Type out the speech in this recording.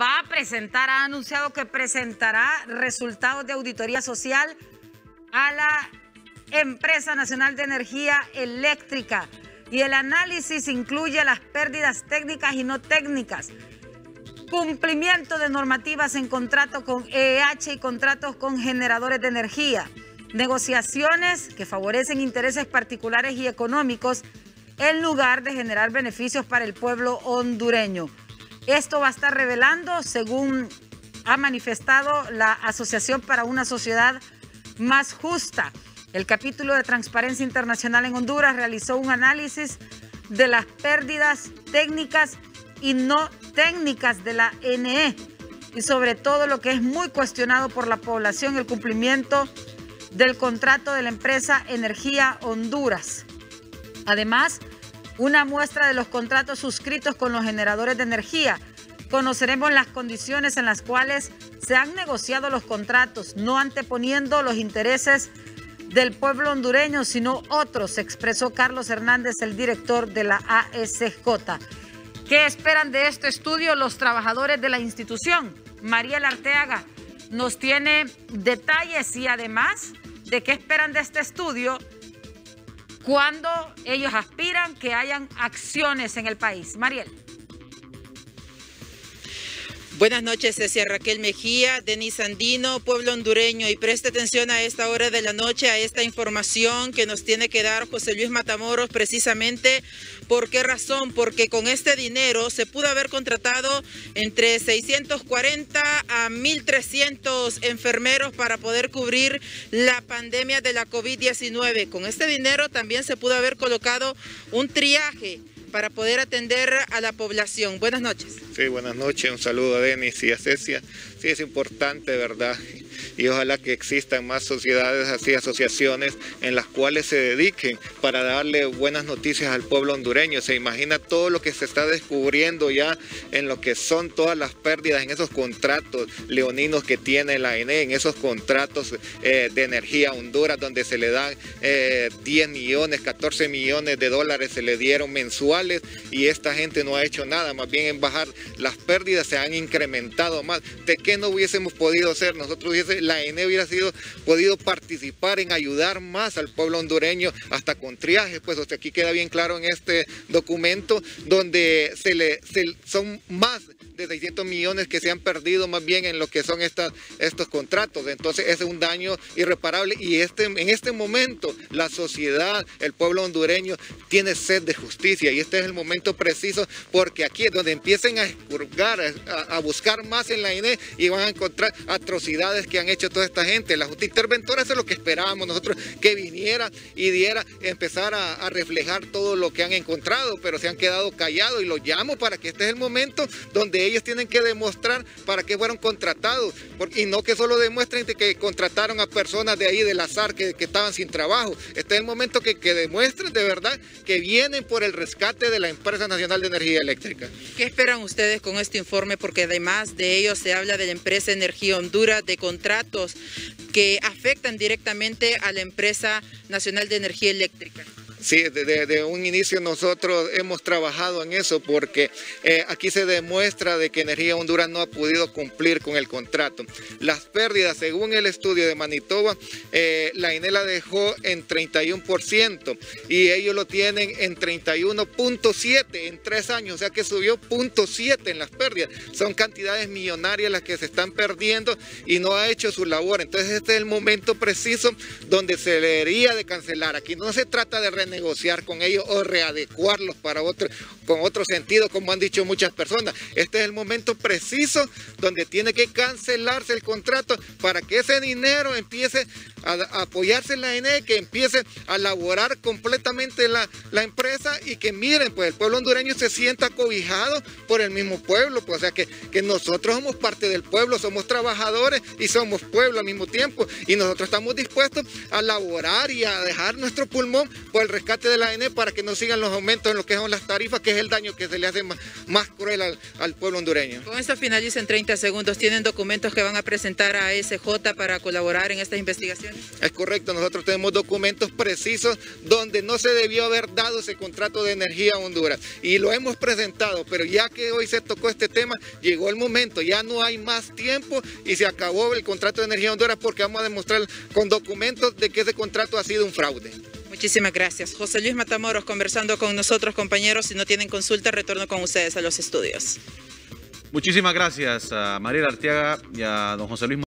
va a presentar, ha anunciado que presentará resultados de auditoría social a la Empresa Nacional de Energía Eléctrica. Y el análisis incluye las pérdidas técnicas y no técnicas, cumplimiento de normativas en contrato con EEH y contratos con generadores de energía, negociaciones que favorecen intereses particulares y económicos en lugar de generar beneficios para el pueblo hondureño. Esto va a estar revelando, según ha manifestado la Asociación para una Sociedad Más Justa. El capítulo de Transparencia Internacional en Honduras realizó un análisis de las pérdidas técnicas y no técnicas de la NE y sobre todo lo que es muy cuestionado por la población, el cumplimiento del contrato de la empresa Energía Honduras. Además, una muestra de los contratos suscritos con los generadores de energía. Conoceremos las condiciones en las cuales se han negociado los contratos, no anteponiendo los intereses del pueblo hondureño, sino otros, expresó Carlos Hernández, el director de la ASJ. ¿Qué esperan de este estudio los trabajadores de la institución? María Arteaga nos tiene detalles y además de qué esperan de este estudio cuando ellos aspiran que hayan acciones en el país. Mariel. Buenas noches, Cecia Raquel Mejía, Denis Andino, pueblo hondureño, y preste atención a esta hora de la noche a esta información que nos tiene que dar José Luis Matamoros precisamente. ¿Por qué razón? Porque con este dinero se pudo haber contratado entre 640 a 1.300 enfermeros para poder cubrir la pandemia de la COVID-19. Con este dinero también se pudo haber colocado un triaje para poder atender a la población. Buenas noches. Sí, buenas noches. Un saludo a Denis y a Cecia. Sí, es importante, ¿verdad? y ojalá que existan más sociedades así, asociaciones en las cuales se dediquen para darle buenas noticias al pueblo hondureño. Se imagina todo lo que se está descubriendo ya en lo que son todas las pérdidas en esos contratos leoninos que tiene la ENE, en esos contratos eh, de energía Honduras, donde se le dan 10 eh, millones, 14 millones de dólares se le dieron y esta gente no ha hecho nada, más bien en bajar las pérdidas se han incrementado más. ¿De qué no hubiésemos podido hacer? Nosotros hubiese, la ENE hubiera sido, podido participar en ayudar más al pueblo hondureño hasta con triajes, pues aquí queda bien claro en este documento donde se le son más de 600 millones que se han perdido más bien en lo que son estas, estos contratos. Entonces es un daño irreparable y este, en este momento la sociedad, el pueblo hondureño tiene sed de justicia y este es el momento preciso porque aquí es donde empiecen a escurgar, a, buscar más en la INE y van a encontrar atrocidades que han hecho toda esta gente. La justicia interventora es lo que esperábamos nosotros, que viniera y diera, empezar a, reflejar todo lo que han encontrado, pero se han quedado callados y los llamo para que este es el momento donde ellos tienen que demostrar para qué fueron contratados y no que solo demuestren que contrataron a personas de ahí del azar que, estaban sin trabajo. Este es el momento que demuestren de verdad que vienen por el rescate de la Empresa Nacional de Energía Eléctrica. ¿Qué esperan ustedes con este informe? Porque además de ello se habla de la empresa Energía Honduras, de contratos que afectan directamente a la Empresa Nacional de Energía Eléctrica. Sí, desde un inicio nosotros hemos trabajado en eso porque eh, aquí se demuestra de que Energía Honduras no ha podido cumplir con el contrato. Las pérdidas, según el estudio de Manitoba, eh, la INELA dejó en 31% y ellos lo tienen en 31.7 en tres años, o sea que subió 0.7 en las pérdidas. Son cantidades millonarias las que se están perdiendo y no ha hecho su labor. Entonces este es el momento preciso donde se debería de cancelar. Aquí no se trata de renegar negociar con ellos o readecuarlos para otro, con otro sentido, como han dicho muchas personas. Este es el momento preciso donde tiene que cancelarse el contrato para que ese dinero empiece a, apoyarse en la ENE, que empiece a laborar completamente la, la, empresa y que miren, pues el pueblo hondureño se sienta cobijado por el mismo pueblo, pues, o sea que, que nosotros somos parte del pueblo, somos trabajadores y somos pueblo al mismo tiempo y nosotros estamos dispuestos a laborar y a dejar nuestro pulmón por el rescate de la ENE para que no sigan los aumentos en lo que son las tarifas, que es el daño que se le hace más, cruel al, pueblo hondureño. Con esto finaliza en 30 segundos. ¿Tienen documentos que van a presentar a SJ para colaborar en estas investigaciones? Es correcto, nosotros tenemos documentos precisos donde no se debió haber dado ese contrato de energía a Honduras y lo hemos presentado, pero ya que hoy se tocó este tema, llegó el momento, ya no hay más tiempo y se acabó el contrato de energía a Honduras porque vamos a demostrar con documentos de que ese contrato ha sido un fraude. Muchísimas gracias. José Luis Matamoros conversando con nosotros, compañeros. Si no tienen consulta, retorno con ustedes a los estudios. Muchísimas gracias a Mariela Arteaga y a don José Luis